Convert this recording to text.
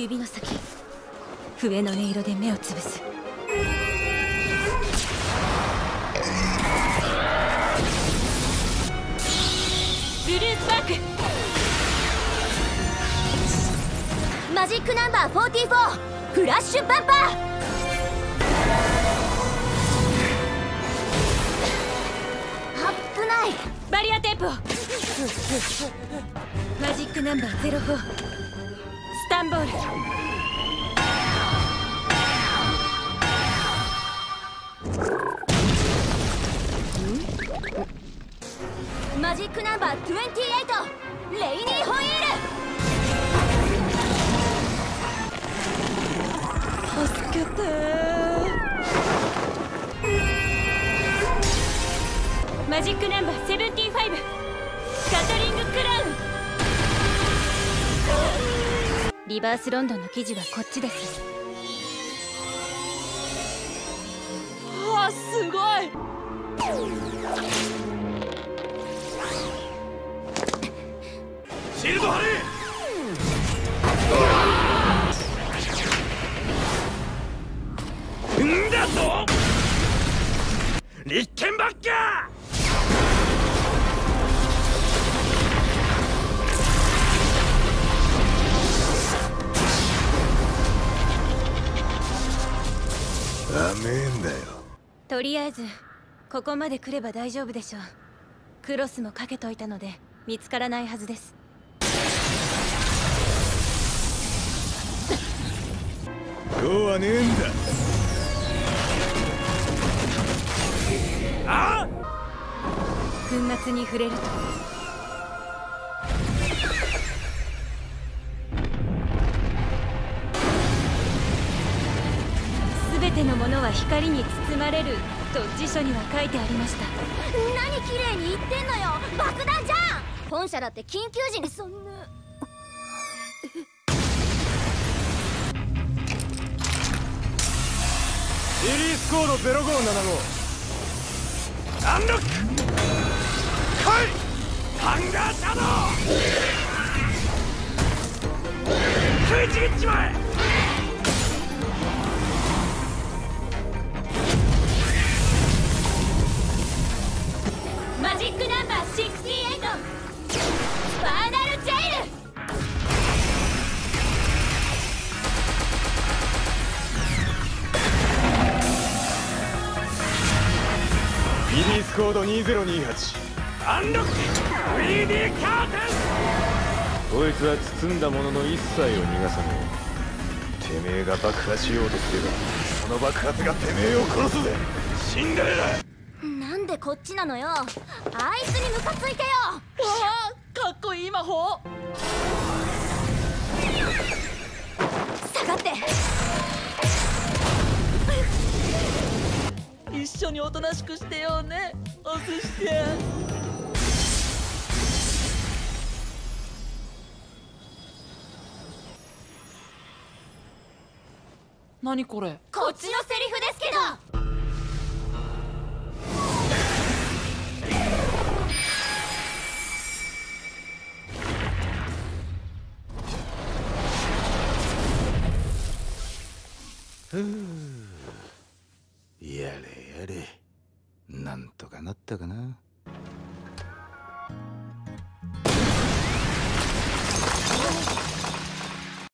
指の先。笛の音色で目をつぶす。ブルースパーク。マジックナンバー44フラッシュバンパー。危ない。バリアテープを。マジックナンバー04スタンボール。マジックナンバー28レイニーホイール。助けて。マジックナンバー75リバースロンドンの記事はこっちです。わあすごい。シールド張れ！んだぞ！立憲ばっか甘えんだよ。とりあえずここまで来れば大丈夫でしょう。クロスもかけといたので見つからないはずです。今日はねえんだ。あ粉末に触れるとてのものは光に包まれると辞書には書いてありました。何綺麗に言ってんのよ。爆弾じゃん。本社だって緊急時にそんな。リリースコード0575アンロック来いハンガーシャドウ食いちぎっちまえリリースコード2028アンロック 3D カーテンこいつは包んだものの一切を逃がさねえてめえが爆破しようとすればその爆発がてめえを殺すぜ。シンデレラなんでこっちなのよ。あいつにムカついてよ。わあかっこいい魔法。下がって一緒におとなしくしてようね。お寿司屋何これ？こっちのセリフですけど。やれやれなんとかなったかな。